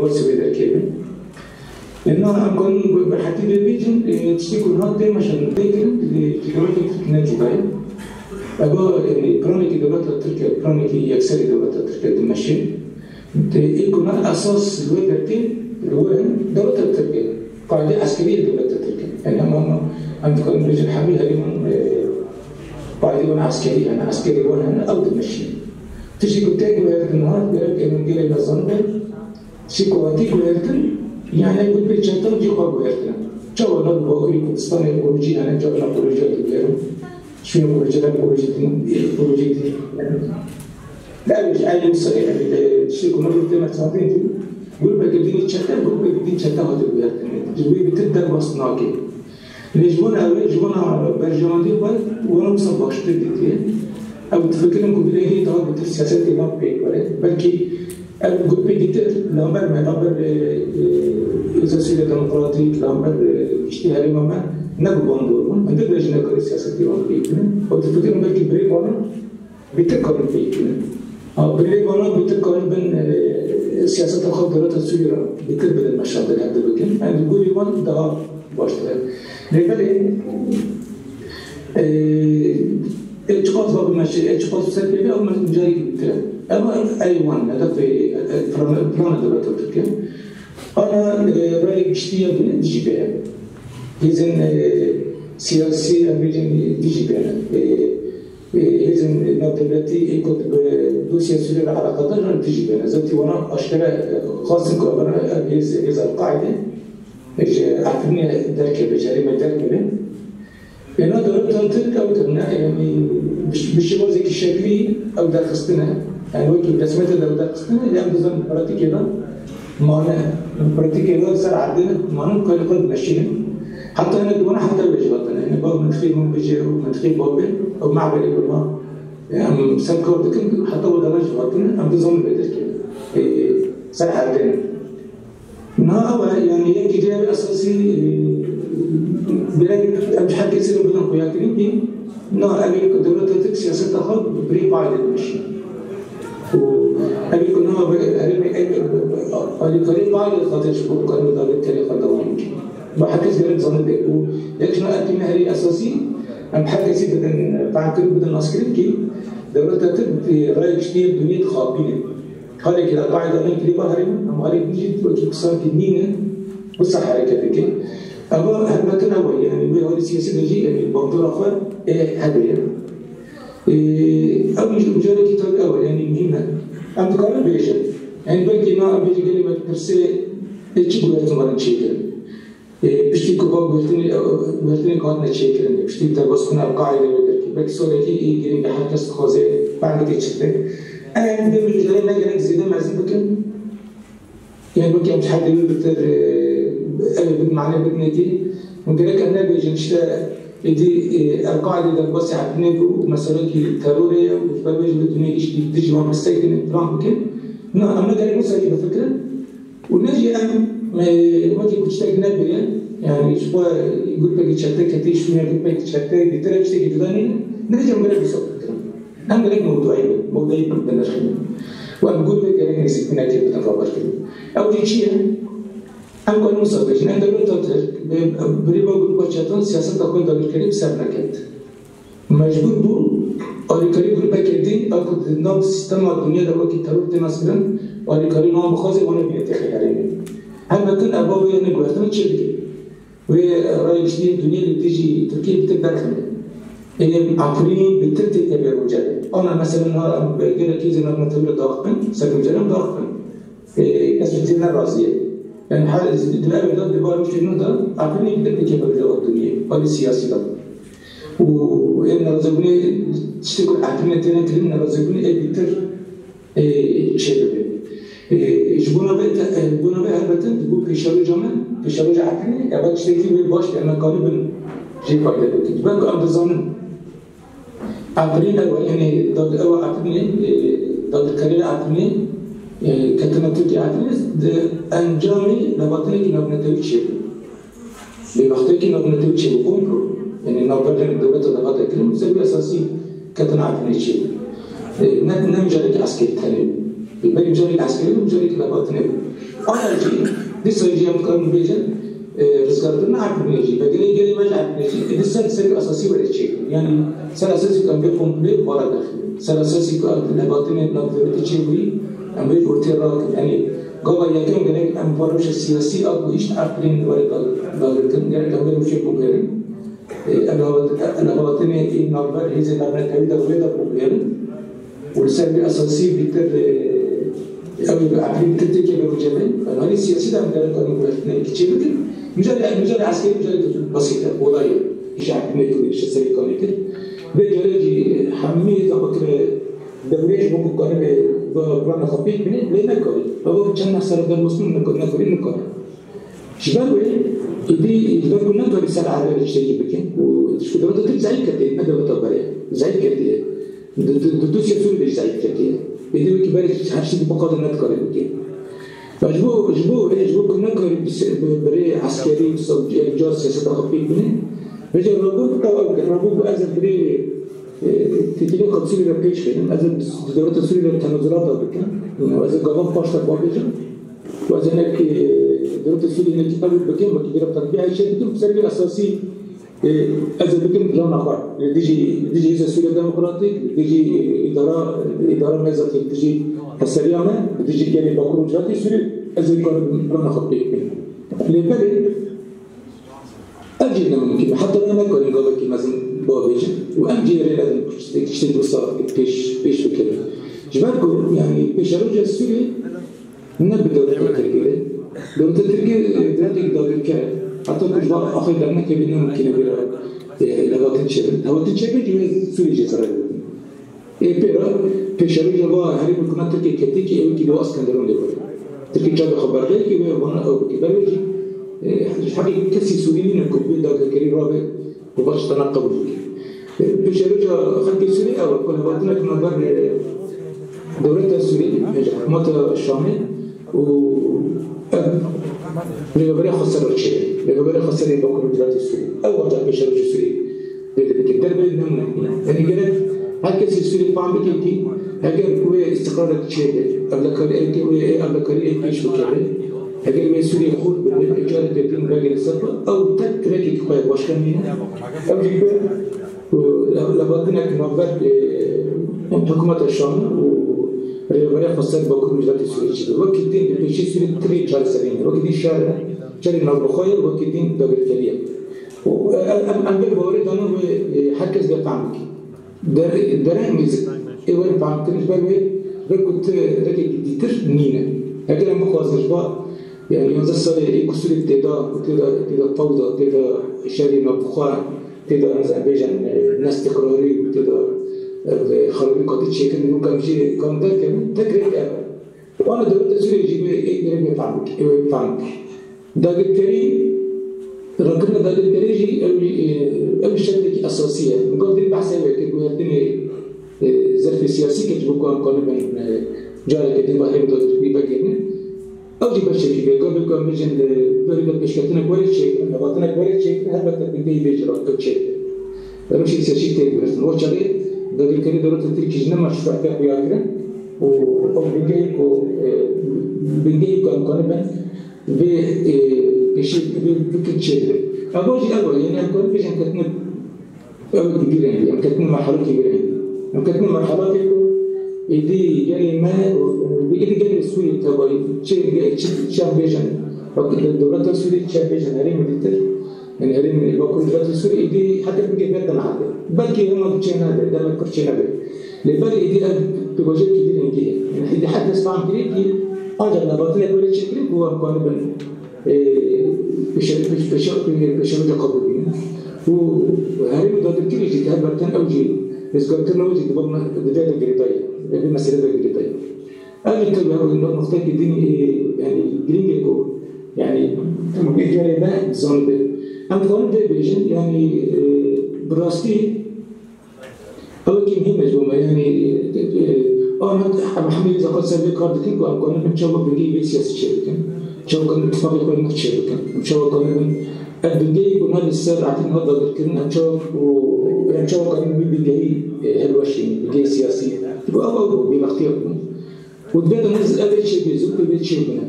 ورسي بدر كيبن لأنه أكون بحتي بيجن تشتكوا هاد دي عشان ديكن كيلومتر كنا جبال أبو يعني برونيكي دولة تركيا برونيكي يكسر دولة تركيا تمشي يكون أساس الويدر كي هو دولة تركيا قاعدة عسكرية دولة تركيا. يعني هم عندكم رجل حميل هذه من قاعدة عسكرية أنا عسكري وأنا أو تمشي تجي قلت لك ويرد النهار بيرك من جيل النظام شيكواتي ويرد يعني قلت لك شنطة جي قاب ويرد جو الله بقولي كردستان يقولي أنا جو أنا بقولي جو تبيرو شنو بقولي جو بقولي جو بقولي جو لا مش أي مصري يعني شيكو مرة قلت لك ساعتين يقول بقى دي شتى يقول بقى دي شتى هذا ويرد جوي بتبدأ مصنعك ليجونا ليجونا برجمانتي وأنا مصباش تدي أو تفكر انكم بلاقي طبعا بتر سياسات ما بيك بلكي قد بيجتر لامبر ما لامبر اساسيه ديمقراطيك لامبر اشتهاري ما نبو بندور من ده لجنه كري سياسات ما بيك أو تفكر بلكي بري وأنا بيتكر بيك بري وأنا بيتكر بين سياسات الخضرات السورية بكل بدل المشهد اللي هذا بكين يعني بيقول يوان ده باشتغل لبالي اتقاط باب المشي اتقاط سلبي أو مجاري كلام أما أيوان هذا في بلان دولة تركيا أنا رايي اشتيا بين دي جي بي إذن سياسي امريكي دي جي بي إذن نوتبلتي يكون دوسيا سوريا على قدر دي جي بي زلتي وأنا أشتري خاص كبرنا هذا القاعدة. عارفين دركة بجريمه دركه لأنه دولة تلك أو تمنع يعني مش مش زي الشكلي أو درخستنا يعني وقت رسمته لو درخستنا يعني نظام براتيكي ده معنى براتيكي ده صار عندنا معنى كل قد مشينا حتى أنا دون حتى بجواتنا يعني باب من خير من بيجي ومن خير باب أو مع بالي بالله يعني سكر دكن حتى وده بجواتنا أم نظام بدر كده صار عندنا نها يعني يجي جاي أساسي بلاقي مش حد يصير بدون خوياكرين دي نا أبي دولة تك سياسة تخل بري بعد المشي وأبي كنا أبي أبي قريب بعد خاطر شو كان مدرب تاريخ الدوام بحكي زي نظام ده. لكن أنت مهري أساسي. أم بدن بعد كل بدن عسكري كي. دولة في رأي كتير دنيا خابينه هذا كده قاعدة من كلمة هرم أم نجد وكسان كنينة بصح حركة كده. أما هرمتنا هو يعني ما هو السياسة يعني بمطور أخوان هدايا أو مجرد كتاب أول يعني مهمة أم تقارن بيجا يعني بلكي ما بيجي كلمة برسي تشي بغيرت مرة تشيكر بشتي كوبا بغيرتني بغيرتني قاعدنا تشيكر بشتي تربص كنا القاعدة بدركي بلكي سوري كي إيه جرين بحال كاس خوزي. بعد تشتك أنا من دون الجلال نجرك زيادة معزين بكم يعني بكي مش حد يقول بتر معناه بدنتي وقالك أنا بيجي نشتا دي القاعدة ده بس عبني ومسألة الترورية وفبيج بدنيا إيش تيجي ما مستيقن بلان بكم نا أما قال موسى كده فكرة. ونجي أم ما تيجي كشتاق نبي يعني شو يقول بقى تشتاق كتير شو يقول بقى تشتاق بترى تشتاق جداني نرجع نقول بس أنا قال موضوعي موضوعي بدنا نشوف وأنا بقول لك أنا نسيت ناكل بتنفع كده. أو دي شيء هم کنون مسابقه نه دولت دادر بری با گروه چتان سیاست داخل دادر کریم سر نکرد مجبور بود آریکاری گروه کردی اکو نام سیستم دنیا در وقتی ترور تماس کردن آریکاری نام بخوازی وانه بیت خیلی هم بکن ابا و یعنی گوهتن چه دیگه و رایش دین دنیا اللي بتيجي تركيا بتقدر هي عفرين بترتب تبع وجهه أنا مثلا لك اذا أنا تقول ضاغطن سكن جنب ضاغطن اسمه جنة راسيه يعني حال ده دلوقتي مش إنه ده عارفين كيف بيجوا الدنيا ولا السياسي ده. وإن رزقني تشتكوا عارفين تاني كلمه رزقني إيه بيتر شباب جبونا بيت جبونا بيت هربتن تقول في شر جمل في عارفين يا بقى تشتكي بالباش لأن قالب جي فايده بك بقى عند الزمن عارفين يعني ضد أو عارفين ضد الكارير عارفين عدلس انجامي لبطني كنا بنتوي شيء لبختي كنا بنتوي شيء بكمرو يعني نابلن الدولة تدغى تكلم سبب أساسي شيء نت نمجرد عسكري تاني بل مجرد عسكري مجرد لبطني أنا جي دي سوي هم كانوا بيجن رزقنا عارف نيجي بعدين جالي ما عارف نيجي دي سن سن أساسي ولا شيء يعني سر أساسي كان بيكون بلي ولا داخل سر أساسي كان نباتين نباتين تشيبوي أمريكا ورتيرا يعني قبل يكون جنك أم فروش السياسي أو إيش عارفين ولا داخل كان يعني كمان مش يكون أنا بواتني إن نظر هذه النظر كبيرة ولا بروبلم والسبب الأساسي بيتر أو عارفين كتير كده رجالين فهذه السياسة ده مثلا كانوا بيتنا كتير كده. مجال مجال عسكري مجال بسيطة وضعية. إيش عارفين كده إيش كان كده. بجري حميد بكرة دوريش بكو كان بقرنا خبيت بني ليه نكوري أبو كنا سر ده مسلم نكوري نكوري نكوري شباب إدي إذا كنا نكوري سر على الشيء بكين وشو ده ده زي كده ما ده بتبرع زي كده دوس يسوي ليش زي كده إدي بكي بري هرشي بقدر نكوري بكين فجبو جبو جبو كنا كوري بري عسكري صوب جار سياسة خبيت بني. رجع ربوك طبعا ربوك أزل بري تجيني خمسين إلى بيش خير أزل دورة السورية التنازلات بكا وأزل قبل باشتا بابيجا وأزل هناك دورة السورية هناك قبل بيرا تنبيع شيء بدون سرقة أساسي أزل بكين جان أخوار ديجي ديجي إذا سوريا ديمقراطيك ديجي إدارة إدارة ميزة ديجي السريانة ديجي كياني باكرو جاتي سوريا أزل كان جان أخوار بيك لبالي أجينا ممكن حتى أنا كوني قبل كي مثلا بابيجا وأمجي لازم تشتري بصار بيش بيش وكذا جبالكم يعني بيش أرجع السوري نبدأ دولة تركيا. دولة تركيا دولة دولة كذا حتى كجبار أخي لنا كبيرنا ممكن بيرا لغات تشبه لغات تشبه جوا سوري جسر إيه بيرا بيش أرجع بقى هاري بكنا تركيا كتير كي أول كده أسكندرون ده تركيا جاب خبر ده كي وأنا أو كده حاجة كسي سوريين الكوبين ده كريم رابع. وباش تنقب بيش رجع خلق سوري أو كنا بعدنا كنا بر دولة سوري حكومة الشامي و لغبري خسر الشيء لغبري خسر يبقى بلاد السوري أول جا بيش رجع سوري الدرب النمو يعني قلت هكذا سوري فهم بكيتي هكذا هو استقرار الشيء. قبل كريه قبل كريه بيش وكذا اگر سوری خود به اجازه بدین بگیر سبب أو تک ترکی که خواهد باش کنیم. أو جیبه لابدنا كنوبات حكومة الشام وريغوريا خاصة بكل مجلات السوري جيبه وقت دين بيشي سوري تري جال سرين وقت دين شارع شارع نوبخوية وقت دين دابر كريا أنا بقولي دانو حكز بفهمك در دران ميزك ايوان فهمك مش بقولي ركض ركض ديتر نينا هكذا مخواص بقى يعني سالي يكسر تدا تدا تدا فوضى تدا شاري مبخار تدا أذربيجان ناس تقراري تدا خرابي قد تشيكن إنه كان شيء كان ده كان تكريت وأنا دولت أسوري جيب إيه غير مفهمك إيه مفهمك ده بالتالي ركنا ده بالتالي جي أو الشركة أساسية. نقول دي البحث هو كده قلتني ظرف سياسي كتبوا كان كانوا من جارك دي بحرين دولت بيبقى أو جيب الشيء كذا قبل كم مجن بريد بشكتنا كويس شيء نباتنا كويس شيء هذا بتبقى بيجرا كشيء مش يصير شيء تاني بس هو شغله ده كده دولة تركيا ما شو فاكر بياكل و بيجي كو بيجي كان كان بن ب بشيء بكتشيء أقول شيء أقول يعني أقول فيش أن كتنا أو كبيرة يعني كتنا مرحلة كبيرة يعني ما إدي جالي السوري تبعي شيء شاب بيجن وقت الدولة السورية شاب بيجن هري مدتر يعني هري من الباكو الدولة السورية إدي حتى بيجي بيت نعده بلكي هم بتشين هذا ده ما كرشين هذا لبالي أب بوجه كبير إنجيل يعني إدي حتى اسمع كبير كي أجل نباتنا كل شيء كبير هو كان بن بشر بشر بشر قبل بينا وهري مدة كبير جت هالبرتين أوجي بس قلت له وجه دبنا دجاجة قريباية بمسألة قريباية أنا كتب هو النقطة الدين يعني جرينجو يعني جاري ما زون ده أنا ده بيجن يعني براستي أول كم هي مجموعة يعني أنا محمد إذا قد سبب كارد كينكو أنا كنا بنشوف بنجي بسياسة شركة شو كنا نتفق يكون شركة شو كنا البنجي يكون هذا هذا لكن نشوف ونشوف كان بنجي هالوشين بنجي سياسي. تبقى أول بمختيركم ودبيت مز أبي شيء زوجي بيت شيء